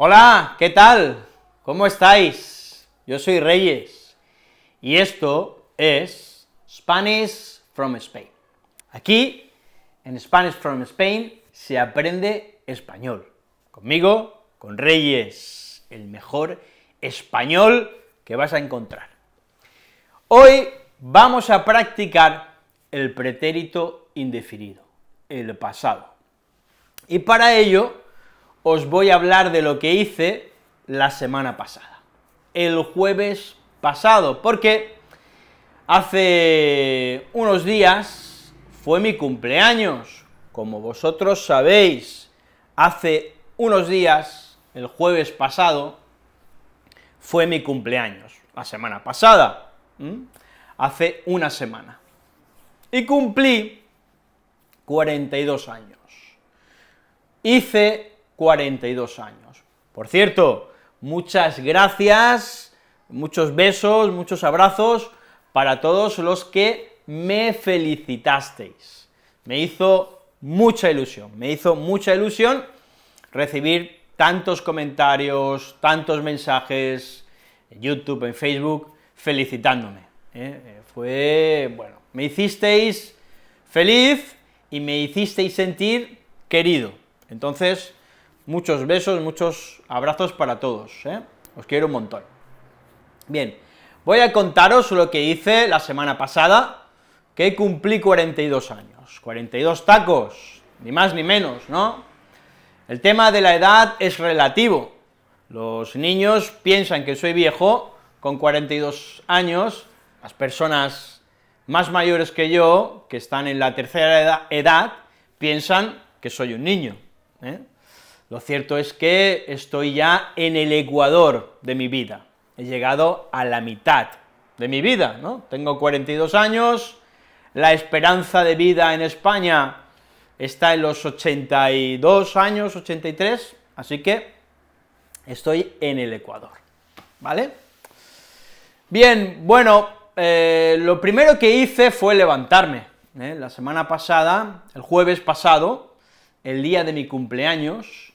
Hola, ¿qué tal? ¿Cómo estáis? Yo soy Reyes, y esto es Spanish from Spain. Aquí, en Spanish from Spain, se aprende español. Conmigo, con Reyes, el mejor español que vas a encontrar. Hoy vamos a practicar el pretérito indefinido, el pasado. Y para ello, os voy a hablar de lo que hice la semana pasada, el jueves pasado, porque hace unos días fue mi cumpleaños, como vosotros sabéis, hace unos días, el jueves pasado, fue mi cumpleaños, la semana pasada, hace una semana, y cumplí 42 años. Hice 42 años. Por cierto, muchas gracias, muchos besos, muchos abrazos para todos los que me felicitasteis. Me hizo mucha ilusión, me hizo mucha ilusión recibir tantos comentarios, tantos mensajes en YouTube, en Facebook, felicitándome. ¿eh? Eh, fue, bueno, me hicisteis feliz y me hicisteis sentir querido. Entonces, Muchos besos, muchos abrazos para todos, ¿eh? Os quiero un montón. Bien, voy a contaros lo que hice la semana pasada, que cumplí 42 años, 42 tacos, ni más ni menos, ¿no? El tema de la edad es relativo, los niños piensan que soy viejo con 42 años, las personas más mayores que yo, que están en la tercera edad, piensan que soy un niño, ¿eh? Lo cierto es que estoy ya en el ecuador de mi vida, he llegado a la mitad de mi vida, ¿no? Tengo 42 años, la esperanza de vida en España está en los 82 años, 83, así que estoy en el Ecuador, ¿vale? Bien, bueno, eh, lo primero que hice fue levantarme, ¿eh? la semana pasada, el jueves pasado, el día de mi cumpleaños,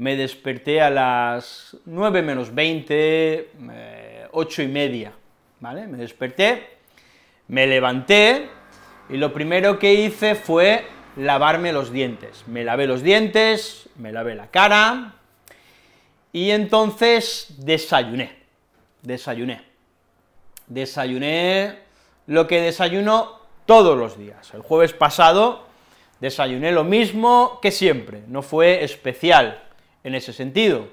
me desperté a las 9 menos 20, eh, ocho y media, ¿vale? Me desperté, me levanté, y lo primero que hice fue lavarme los dientes. Me lavé los dientes, me lavé la cara, y entonces desayuné, desayuné. Desayuné lo que desayuno todos los días. El jueves pasado desayuné lo mismo que siempre, no fue especial, en ese sentido.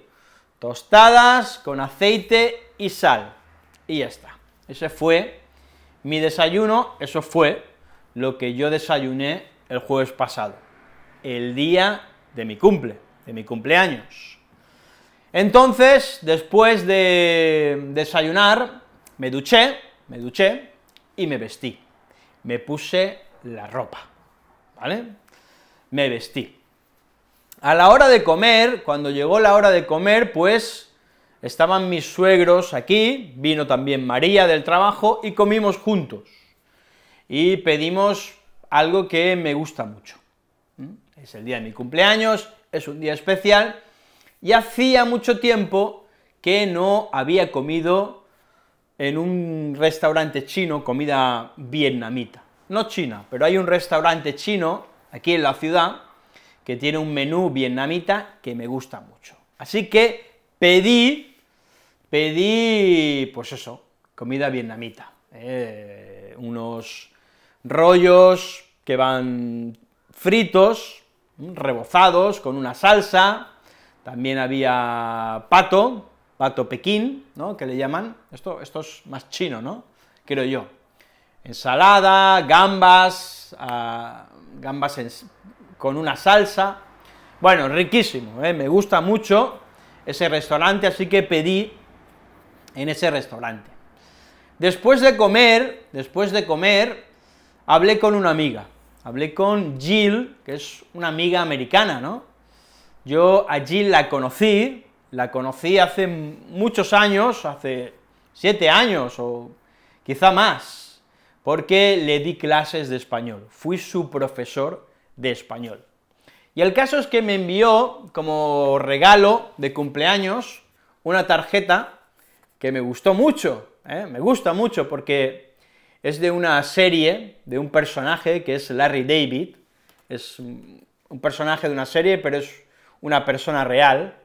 Tostadas con aceite y sal, y ya está. Ese fue mi desayuno, eso fue lo que yo desayuné el jueves pasado, el día de mi cumple, de mi cumpleaños. Entonces, después de desayunar, me duché, me duché y me vestí. Me puse la ropa, ¿vale? Me vestí. A la hora de comer, cuando llegó la hora de comer, pues estaban mis suegros aquí, vino también María del trabajo y comimos juntos. Y pedimos algo que me gusta mucho. Es el día de mi cumpleaños, es un día especial, y hacía mucho tiempo que no había comido en un restaurante chino comida vietnamita. No china, pero hay un restaurante chino aquí en la ciudad que tiene un menú vietnamita que me gusta mucho. Así que pedí, pedí, pues eso, comida vietnamita, eh, unos rollos que van fritos, rebozados, con una salsa, también había pato, pato pekín, ¿no?, que le llaman, esto, esto es más chino, ¿no?, creo yo, ensalada, gambas, uh, gambas en, con una salsa, bueno, riquísimo, ¿eh? me gusta mucho ese restaurante, así que pedí en ese restaurante. Después de comer, después de comer, hablé con una amiga, hablé con Jill, que es una amiga americana, ¿no? Yo a Jill la conocí, la conocí hace muchos años, hace siete años o quizá más, porque le di clases de español, fui su profesor de español. Y el caso es que me envió como regalo de cumpleaños una tarjeta que me gustó mucho, ¿eh? me gusta mucho porque es de una serie, de un personaje que es Larry David, es un personaje de una serie, pero es una persona real,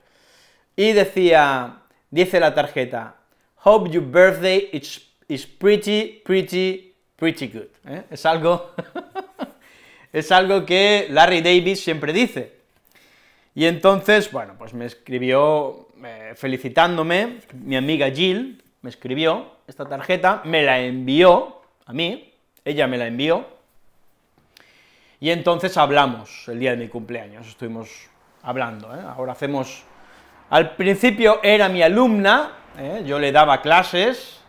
y decía, dice la tarjeta, Hope your birthday is, is pretty, pretty, pretty good. ¿eh? Es algo, es algo que Larry David siempre dice. Y entonces, bueno, pues me escribió eh, felicitándome, mi amiga Jill me escribió esta tarjeta, me la envió a mí, ella me la envió, y entonces hablamos el día de mi cumpleaños, estuvimos hablando, ¿eh? ahora hacemos... Al principio era mi alumna, ¿eh? yo le daba clases,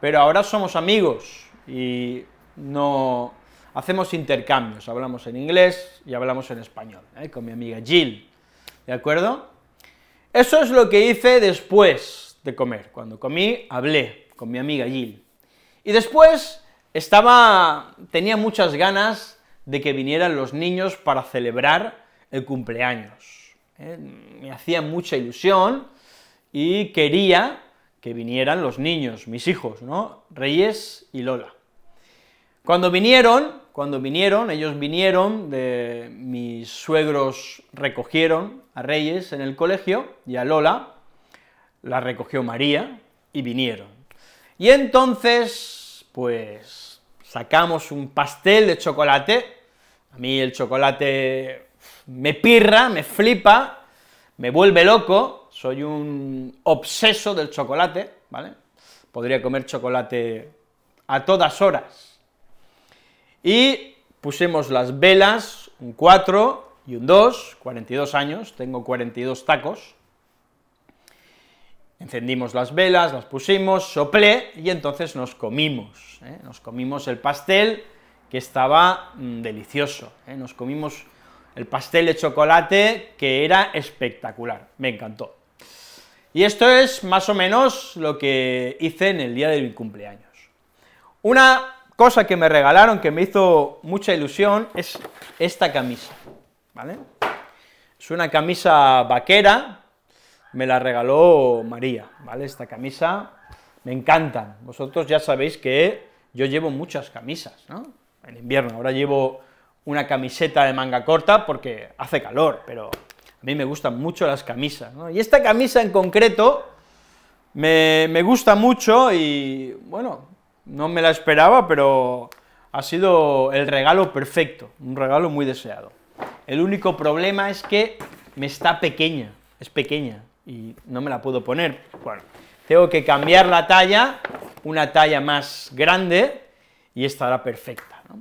pero ahora somos amigos, y no... hacemos intercambios, hablamos en inglés y hablamos en español, ¿eh? con mi amiga Jill, ¿de acuerdo? Eso es lo que hice después de comer, cuando comí, hablé con mi amiga Jill, y después estaba, tenía muchas ganas de que vinieran los niños para celebrar el cumpleaños. ¿eh? Me hacía mucha ilusión y quería que vinieran los niños, mis hijos, ¿no? Reyes y Lola. Cuando vinieron, cuando vinieron, ellos vinieron, de, mis suegros recogieron a Reyes en el colegio y a Lola, la recogió María y vinieron. Y entonces, pues, sacamos un pastel de chocolate, a mí el chocolate me pirra, me flipa, me vuelve loco, soy un obseso del chocolate, ¿vale? Podría comer chocolate a todas horas. Y pusimos las velas, un 4 y un 2, 42 años, tengo 42 tacos, Encendimos las velas, las pusimos, soplé y entonces nos comimos, ¿eh? nos comimos el pastel que estaba mm, delicioso, ¿eh? nos comimos el pastel de chocolate que era espectacular, me encantó. Y esto es más o menos lo que hice en el día de mi cumpleaños. Una cosa que me regalaron que me hizo mucha ilusión es esta camisa, ¿vale? Es una camisa vaquera, me la regaló María, ¿vale? Esta camisa me encanta. Vosotros ya sabéis que yo llevo muchas camisas, ¿no? En invierno, ahora llevo una camiseta de manga corta porque hace calor, pero a mí me gustan mucho las camisas. Y esta camisa en concreto me, me gusta mucho y, bueno, no me la esperaba, pero ha sido el regalo perfecto, un regalo muy deseado. El único problema es que me está pequeña, es pequeña, y no me la puedo poner. Bueno, tengo que cambiar la talla, una talla más grande, y estará perfecta. ¿no?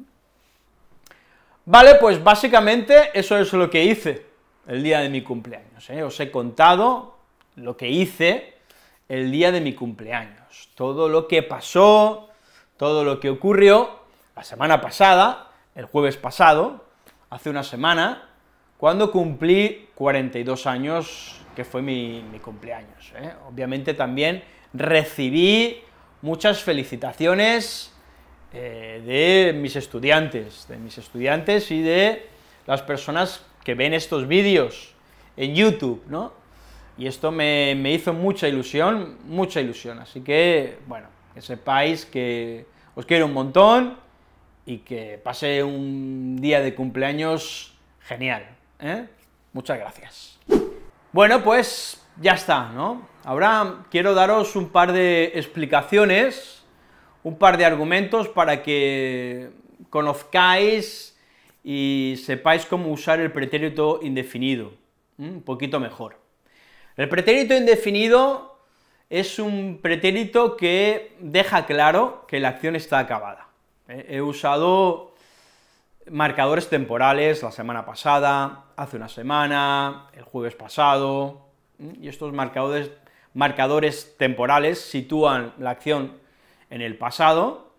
Vale, pues básicamente eso es lo que hice el día de mi cumpleaños. ¿eh? Os he contado lo que hice el día de mi cumpleaños, todo lo que pasó, todo lo que ocurrió la semana pasada, el jueves pasado, hace una semana, cuando cumplí 42 años que fue mi, cumpleaños. ¿eh? Obviamente también recibí muchas felicitaciones eh, de mis estudiantes, de mis estudiantes y de las personas que ven estos vídeos en YouTube, ¿no? Y esto me, me hizo mucha ilusión, mucha ilusión, así que, bueno, que sepáis que os quiero un montón y que pase un día de cumpleaños genial, ¿eh? Muchas gracias. Bueno, pues ya está, ¿no? Ahora quiero daros un par de explicaciones, un par de argumentos para que conozcáis y sepáis cómo usar el pretérito indefinido, un poquito mejor. El pretérito indefinido es un pretérito que deja claro que la acción está acabada. ¿eh? He usado marcadores temporales la semana pasada, hace una semana, el jueves pasado, y estos marcadores, marcadores temporales sitúan la acción en el pasado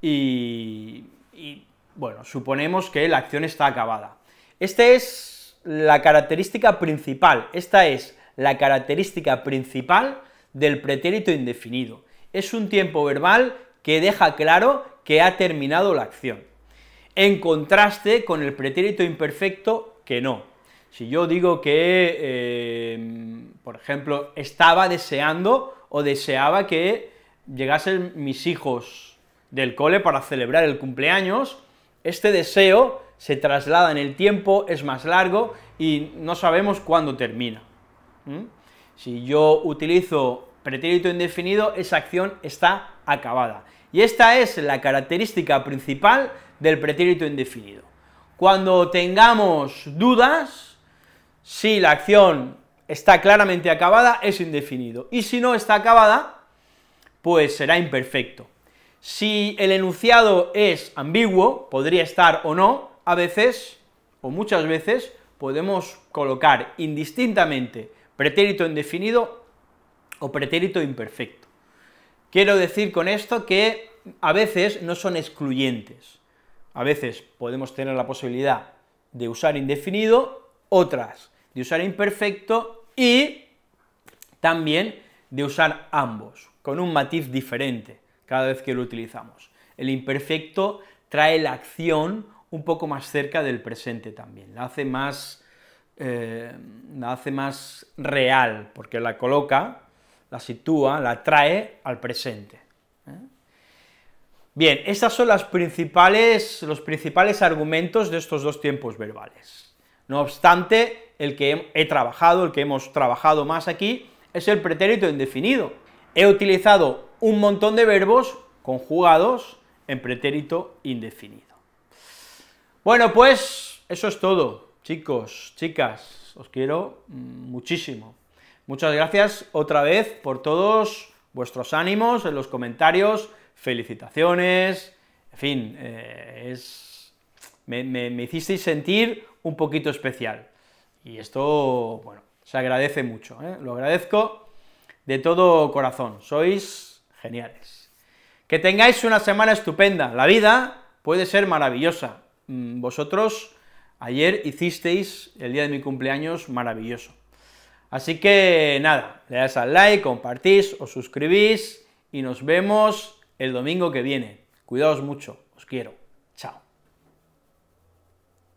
y, y, bueno, suponemos que la acción está acabada. Esta es la característica principal, esta es la característica principal del pretérito indefinido. Es un tiempo verbal que deja claro que ha terminado la acción en contraste con el pretérito imperfecto que no. Si yo digo que, eh, por ejemplo, estaba deseando o deseaba que llegasen mis hijos del cole para celebrar el cumpleaños, este deseo se traslada en el tiempo, es más largo y no sabemos cuándo termina. Si yo utilizo pretérito indefinido, esa acción está acabada. Y esta es la característica principal del pretérito indefinido. Cuando tengamos dudas, si la acción está claramente acabada, es indefinido, y si no está acabada, pues será imperfecto. Si el enunciado es ambiguo, podría estar o no, a veces, o muchas veces, podemos colocar indistintamente pretérito indefinido o pretérito imperfecto. Quiero decir con esto que a veces no son excluyentes. A veces podemos tener la posibilidad de usar indefinido, otras de usar imperfecto y también de usar ambos, con un matiz diferente cada vez que lo utilizamos. El imperfecto trae la acción un poco más cerca del presente también, la hace más, eh, la hace más real, porque la coloca, la sitúa, la trae al presente. ¿eh? Bien, estos son las principales, los principales argumentos de estos dos tiempos verbales. No obstante, el que he trabajado, el que hemos trabajado más aquí, es el pretérito indefinido. He utilizado un montón de verbos conjugados en pretérito indefinido. Bueno, pues eso es todo, chicos, chicas, os quiero muchísimo. Muchas gracias otra vez por todos vuestros ánimos en los comentarios, felicitaciones, en fin, eh, es, me, hicisteis sentir un poquito especial, y esto, bueno, se agradece mucho, ¿eh? lo agradezco de todo corazón, sois geniales. Que tengáis una semana estupenda, la vida puede ser maravillosa, mm, vosotros ayer hicisteis el día de mi cumpleaños maravilloso. Así que nada, le dais al like, compartís, os suscribís y nos vemos el domingo que viene. Cuidaos mucho, os quiero.